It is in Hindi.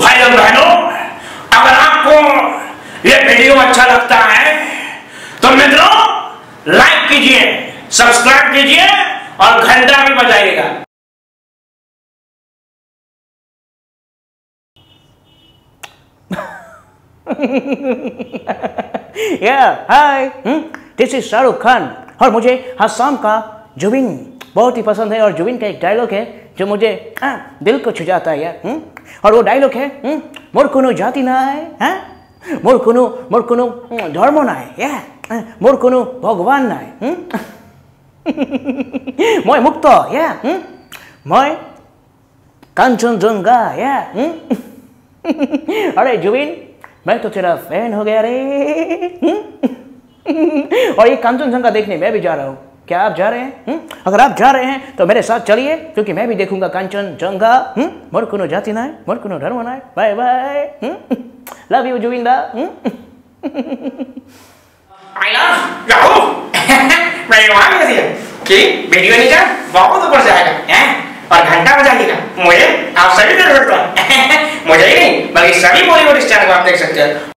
भाई और बहनों अगर आपको ये वीडियो अच्छा लगता है तो मित्रों लाइक कीजिए सब्सक्राइब कीजिए और घंटा भी बजाइएगा hmm? this is Shahrukh Khan और मुझे हसाम का जुबिन बहुत ही पसंद है और जुबिन का एक डायलॉग है जो मुझे आ, दिल को छुजाता है यार hmm? और वो डायलॉग है हम्म, मोर कोनो जाति ना है? मोर कोनो मोर कोनो धर्म ना है या? हाँ? मोर कोनो भगवान ना है हम्म? मैं मुक्त, या? हम्म? मैं कंचनजंगा या? अरे जुबिन, मैं तो तेरा फ़ैन हो गया रे और ये कंचनजंगा देखने मैं भी जा रहा हूँ। क्या आप जा रहे हैं? हम्म? अगर आप जा रहे हैं तो मेरे साथ चलिए, क्योंकि मैं भी देखूँगा कांचनजंगा मोर कोनो जाति ना है मोर कोनो धर्म ना है। Bye bye. लव यू जुबिंदा आई लव याहू वहाँ भी ऐसी है कि वीडियो नहीं नीचे बहुत ऊपर जाएगा, हैं? और घंटा बजाइएगा मुझे आप सभी ज़रूरत मुझे ही नहीं, बल्कि सभी बॉलीवुड स्टार को आप देख सकते हैं।